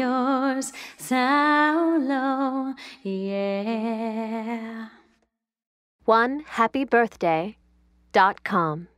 yours sound yeah. One happy birthday dot com.